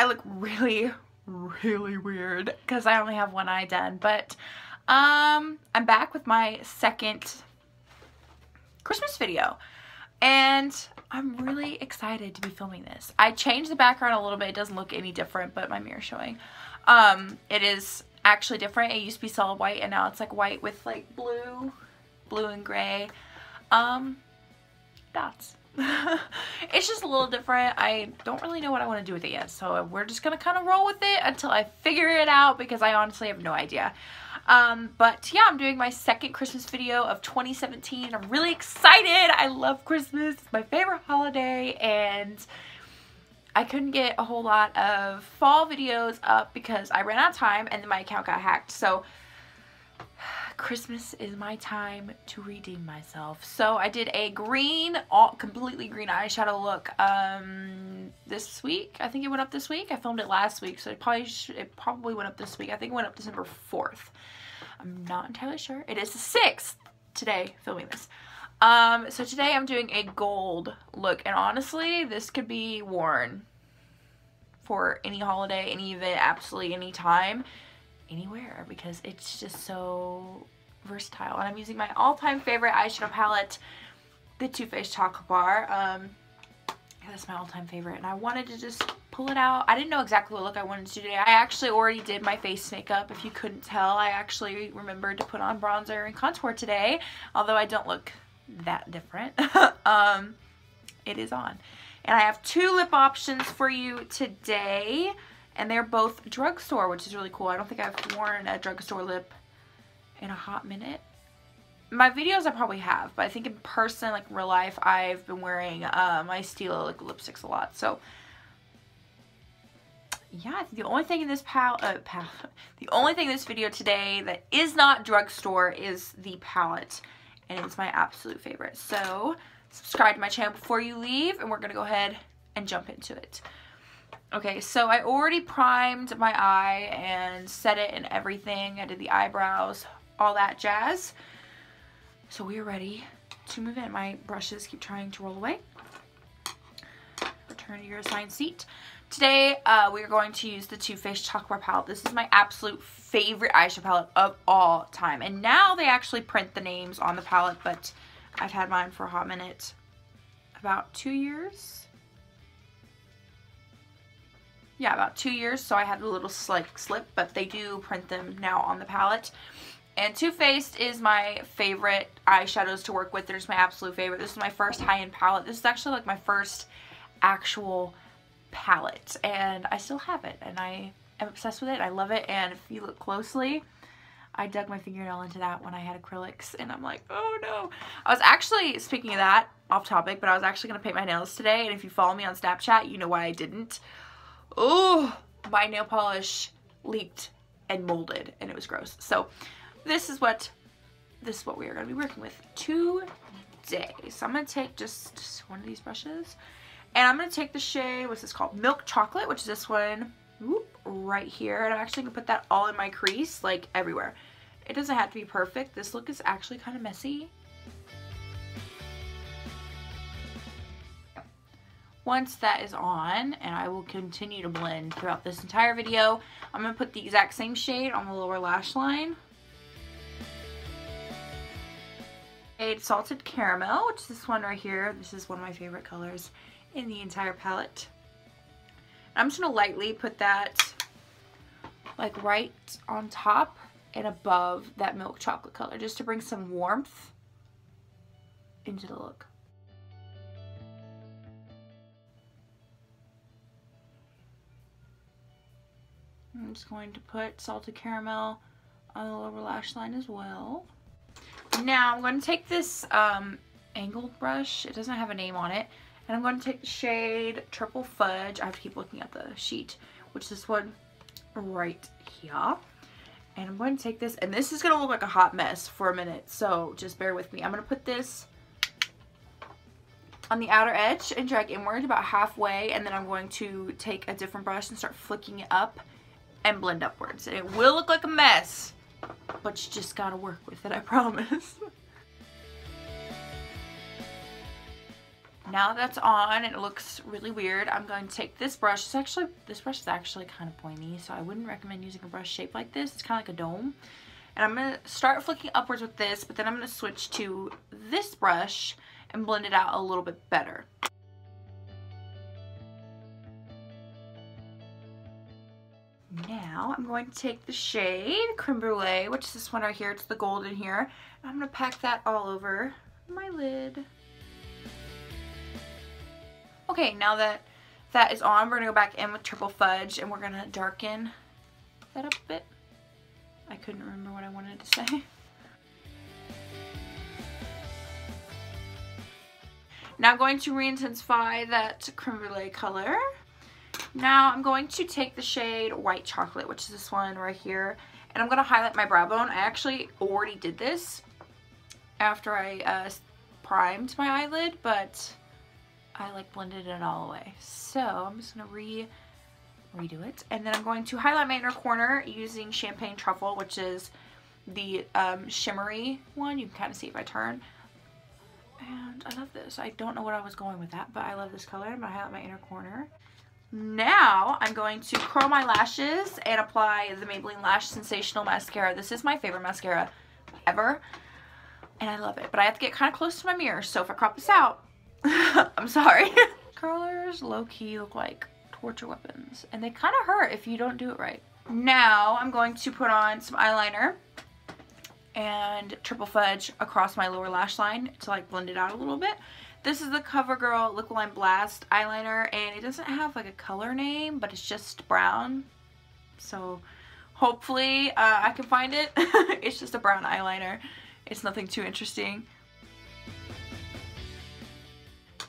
I look really, really weird because I only have one eye done. But um, I'm back with my second Christmas video. And I'm really excited to be filming this. I changed the background a little bit. It doesn't look any different, but my mirror's showing. Um, it is actually different. It used to be solid white and now it's like white with like blue, blue and gray um, dots. it's just a little different. I don't really know what I want to do with it yet. So we're just going to kind of roll with it until I figure it out because I honestly have no idea. Um, but yeah, I'm doing my second Christmas video of 2017. I'm really excited. I love Christmas. It's my favorite holiday and I couldn't get a whole lot of fall videos up because I ran out of time and then my account got hacked. So Christmas is my time to redeem myself. So I did a green, all completely green eyeshadow look um, this week. I think it went up this week. I filmed it last week, so it probably it probably went up this week. I think it went up December 4th. I'm not entirely sure. It is the 6th today filming this. Um, so today I'm doing a gold look, and honestly, this could be worn for any holiday, any event, absolutely any time anywhere because it's just so versatile. And I'm using my all-time favorite eyeshadow palette, the Too Faced Chocolate Bar. Um, that's my all-time favorite. And I wanted to just pull it out. I didn't know exactly what look I wanted to do today. I actually already did my face makeup. If you couldn't tell, I actually remembered to put on bronzer and contour today. Although I don't look that different. um, it is on. And I have two lip options for you today and they're both drugstore, which is really cool. I don't think I've worn a drugstore lip in a hot minute. My videos I probably have, but I think in person, like real life, I've been wearing uh, my Stila like lipsticks a lot. So yeah, the only thing in this pal, uh, pal the only thing in this video today that is not drugstore is the palette, and it's my absolute favorite. So subscribe to my channel before you leave, and we're gonna go ahead and jump into it. Okay, so I already primed my eye and set it and everything. I did the eyebrows, all that jazz. So we are ready to move in. My brushes keep trying to roll away. Return to your assigned seat. Today, uh, we are going to use the Too Faced Bar palette. This is my absolute favorite eyeshadow palette of all time. And now they actually print the names on the palette, but I've had mine for a hot minute. About two years? Yeah, about two years, so I had a little like slip, but they do print them now on the palette. And Too Faced is my favorite eyeshadows to work with. They're just my absolute favorite. This is my first high-end palette. This is actually like my first actual palette, and I still have it, and I am obsessed with it. I love it, and if you look closely, I dug my fingernail into that when I had acrylics, and I'm like, oh no. I was actually, speaking of that, off topic, but I was actually going to paint my nails today, and if you follow me on Snapchat, you know why I didn't oh, my nail polish leaked and molded and it was gross. So this is what this is what we are going to be working with today. So I'm going to take just one of these brushes and I'm going to take the shade, what's this called? Milk Chocolate, which is this one whoop, right here. And I'm actually going to put that all in my crease, like everywhere. It doesn't have to be perfect. This look is actually kind of messy. Once that is on, and I will continue to blend throughout this entire video, I'm going to put the exact same shade on the lower lash line. Shade Salted Caramel, which is this one right here. This is one of my favorite colors in the entire palette. I'm just going to lightly put that like right on top and above that milk chocolate color just to bring some warmth into the look. I'm just going to put salted caramel on the lower lash line as well. Now I'm going to take this um, angled brush, it doesn't have a name on it, and I'm going to take the shade Triple Fudge, I have to keep looking at the sheet, which is this one right here. And I'm going to take this, and this is going to look like a hot mess for a minute, so just bear with me. I'm going to put this on the outer edge and drag inward about halfway, and then I'm going to take a different brush and start flicking it up and blend upwards. And it will look like a mess, but you just gotta work with it, I promise. Now that's on it looks really weird, I'm going to take this brush. It's actually, this brush is actually kind of pointy, so I wouldn't recommend using a brush shaped like this. It's kind of like a dome. And I'm going to start flicking upwards with this, but then I'm going to switch to this brush and blend it out a little bit better. Now I'm going to take the shade Creme Brulee, which is this one right here. It's the golden here. I'm going to pack that all over my lid. Okay, now that that is on, we're going to go back in with Triple Fudge and we're going to darken that up a bit. I couldn't remember what I wanted to say. Now I'm going to re-intensify that creme brulee color. Now I'm going to take the shade White Chocolate, which is this one right here, and I'm going to highlight my brow bone. I actually already did this after I uh, primed my eyelid, but I like blended it all away. So I'm just going to re redo it. And then I'm going to highlight my inner corner using Champagne Truffle, which is the um, shimmery one. You can kind of see if I turn. And I love this. I don't know what I was going with that, but I love this color. I'm going to highlight my inner corner. Now I'm going to curl my lashes and apply the Maybelline Lash Sensational Mascara. This is my favorite mascara ever. And I love it. But I have to get kind of close to my mirror. So if I crop this out, I'm sorry. Curlers low-key look like torture weapons. And they kind of hurt if you don't do it right. Now I'm going to put on some eyeliner and triple fudge across my lower lash line to like blend it out a little bit. This is the CoverGirl Liquid Blast eyeliner and it doesn't have like a color name but it's just brown. So hopefully uh, I can find it. it's just a brown eyeliner. It's nothing too interesting.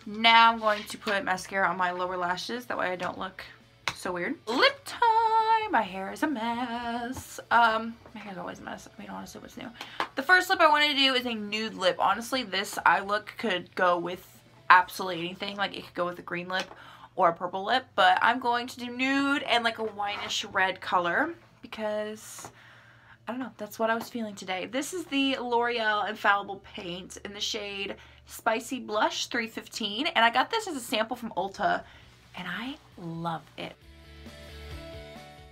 Now I'm going to put mascara on my lower lashes. That way I don't look so weird. Lip time! My hair is a mess. Um, my hair's always a mess. I mean, honestly, what's new? The first lip I want to do is a nude lip. Honestly, this eye look could go with absolutely anything. Like, it could go with a green lip or a purple lip. But I'm going to do nude and like a wineish red color because... I don't know, that's what I was feeling today. This is the L'Oreal Infallible Paint in the shade Spicy Blush 315. And I got this as a sample from Ulta and I love it.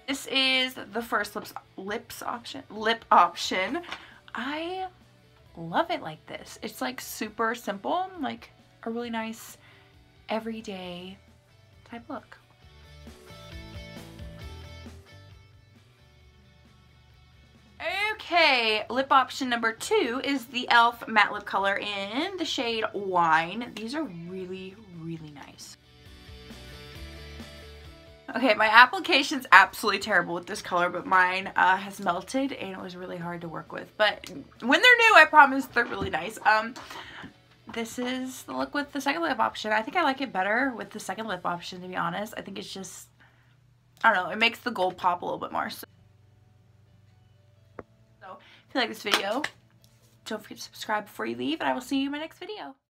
This is the first lips, lips option, lip option. I love it like this. It's like super simple, like a really nice everyday type look. Okay, lip option number two is the e.l.f. matte lip color in the shade Wine. These are really, really nice. Okay, my application's absolutely terrible with this color, but mine uh, has melted and it was really hard to work with. But when they're new, I promise they're really nice. Um, this is the look with the second lip option. I think I like it better with the second lip option, to be honest. I think it's just, I don't know, it makes the gold pop a little bit more. So, so if you like this video, don't forget to subscribe before you leave, and I will see you in my next video.